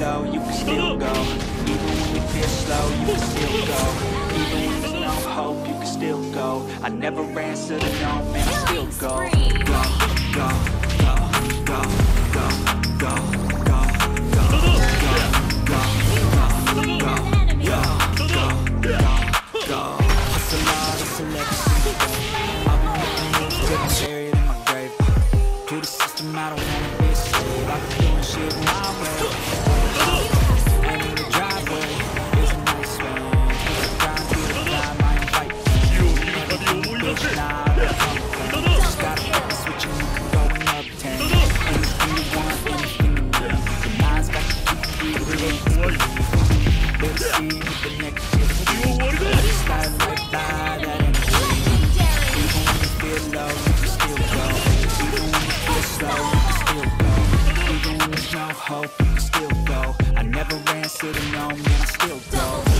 you can still go Even when you feel slow, you can still go Even when there's no hope, you can still go I never answer no, man, I still go Go, go, go, go, go, go, go, go, go, go, go, go, go, go, go Hustle hard, hustle every single day I'll be making moves till I'm buried in my grave see with the negativity Just like life by that energy Even when you feel low, you can still go. Even when you feel slow, you can still go Even when there's no hope, you can still go I never answer to no, man, I still go